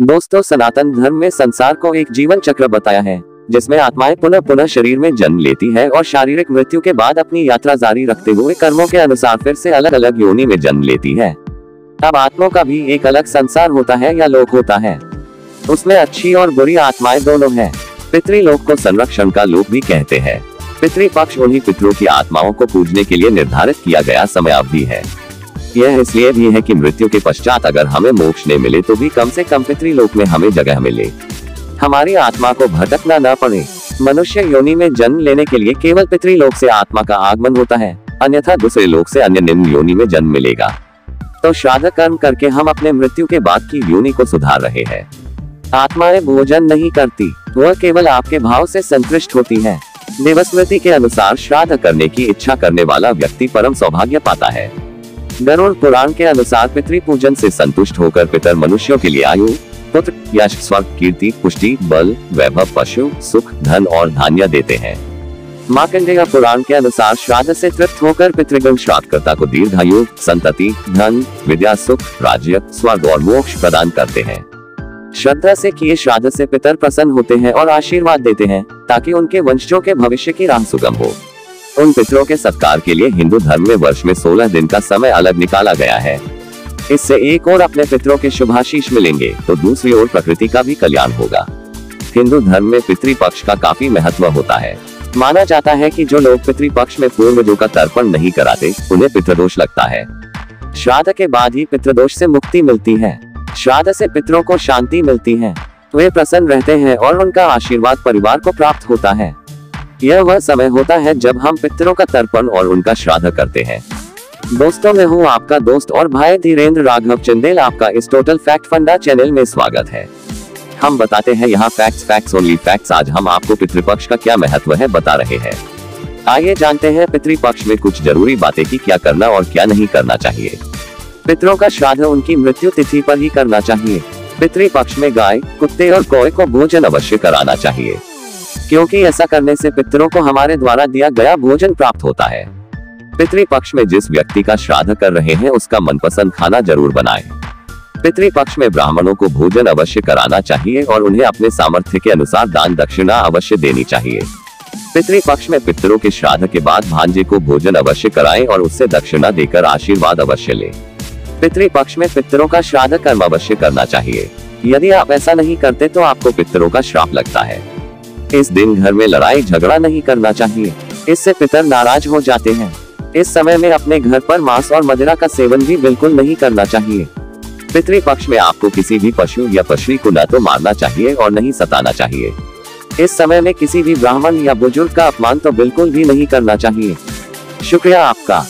दोस्तों, सनातन धर्म में संसार को एक जीवन चक्र बताया है, जिसमें आत्माएँ पुनः पुनः शरीर में जन्म लेती है और शारीरिक मृत्यु के बाद अपनी यात्रा जारी रखते हुए कर्मों के अनुसार फिर से अलग अलग योनि में जन्म लेती है। अब आत्माओं का भी एक अलग संसार होता है या लोक होता है। उसमें अच्छी और बुरी आत्माएँ दोनों हैं। पितृलोक को संरक्षण का लोक भी कहते हैं। पितृपक्ष उन्हीं पितरों की आत्माओं को पूजने के लिए निर्धारित किया गया समय अवधि है। यह इसलिए भी है कि मृत्यु के पश्चात अगर हमें मोक्ष नहीं मिले तो भी कम से कम पितृलोक में हमें जगह मिले। हमारी आत्मा को भटकना न पड़े। मनुष्य योनि में जन्म लेने के लिए केवल पितृलोक से आत्मा का आगमन होता है, अन्यथा दूसरे लोक से अन्य निम्न योनि में जन्म मिलेगा। तो श्राद्ध कर्म करके हम अपने मृत्यु के बाद की योनि को सुधार रहे हैं। आत्माएँ भोजन नहीं करती, वह केवल आपके भाव से संतुष्ट होती है। देवस्मृति के अनुसार श्राद्ध करने की इच्छा करने वाला व्यक्ति परम सौभाग्य पाता है। गरुड़ पुराण के अनुसार पितृ पूजन से संतुष्ट होकर पितर मनुष्यों के लिए आयु, पुत्र, यश, स्वर्ग, कीर्ति, पुष्टि, बल, वैभव, पशु, सुख, धन और धान्य देते हैं। मार्कंडेय पुराण के अनुसार श्राद्ध से तृप्त होकर पितृगण श्राद्धकर्ता को दीर्घायु, संतति, धन, विद्या, सुख, राज्य, स्वर्ग और मोक्ष प्रदान करते हैं। श्रद्धा से किए श्राद्ध से पितर प्रसन्न होते हैं और आशीर्वाद देते हैं, ताकि उनके वंशजों के भविष्य की राह सुगम हो। उन पितरों के सत्कार के लिए हिंदू धर्म में वर्ष में 16 दिन का समय अलग निकाला गया है। इससे एक और अपने पितरों के शुभाशीष मिलेंगे तो दूसरी ओर प्रकृति का भी कल्याण होगा। हिंदू धर्म में पितृपक्ष का काफ़ी महत्व होता है। माना जाता है कि जो लोग पितृपक्ष में पूर्वजों का तर्पण नहीं कराते, उन्हें पितृदोष लगता है। श्राद्ध के बाद ही पितृदोष से मुक्ति मिलती है। श्राद्ध से पितरों को शांति मिलती है। वे प्रसन्न रहते हैं और उनका आशीर्वाद परिवार को प्राप्त होता है। यह वह समय होता है जब हम पितरों का तर्पण और उनका श्राद्ध करते हैं। दोस्तों, मैं हूँ आपका दोस्त और भाई धीरेन्द्र राघव चंदेल। आपका इस टोटल फैक्ट फंडा चैनल में स्वागत है। हम बताते हैं यहाँ फैक्ट्स फैक्ट्स ओनली फैक्ट्स आज हम आपको पितृपक्ष का क्या महत्व है बता रहे हैं। आइए जानते हैं पितृपक्ष में कुछ ज़रूरी बातें की क्या करना और क्या नहीं करना चाहिए। पितरों का श्राद्ध उनकी मृत्यु तिथि पर ही करना चाहिए। पितृपक्ष में गाय, कुत्ते और कोय को भोजन अवश्य कराना चाहिए। क्योंकि ऐसा करने से पितरों को हमारे द्वारा दिया गया भोजन प्राप्त होता है। पितृपक्ष में जिस व्यक्ति का श्राद्ध कर रहे हैं, उसका मनपसंद खाना ज़रूर बनाए। पितृपक्ष में ब्राह्मणों को भोजन अवश्य कराना चाहिए और उन्हें अपने सामर्थ्य के अनुसार दान दक्षिणा अवश्य देनी चाहिए। पितृपक्ष में पितरों के श्राद्ध के बाद भांजे को भोजन अवश्य कराएँ और उससे दक्षिणा देकर आशीर्वाद अवश्य ले। पितृपक्ष में पितरों का श्राद्ध कर्म अवश्य करना चाहिए। यदि आप ऐसा नहीं करते तो आपको पितरों का श्राप लगता है। इस दिन घर में लड़ाई झगड़ा नहीं करना चाहिए। इससे पितर नाराज़ हो जाते हैं। इस समय में अपने घर पर मांस और मदिरा का सेवन भी बिल्कुल नहीं करना चाहिए। पितृपक्ष में आपको किसी भी पशु या पशु को न तो मारना चाहिए और नहीं सताना चाहिए। इस समय में किसी भी ब्राह्मण या बुज़ुर्ग का अपमान तो बिल्कुल भी नहीं करना चाहिए। शुक्रिया आपका।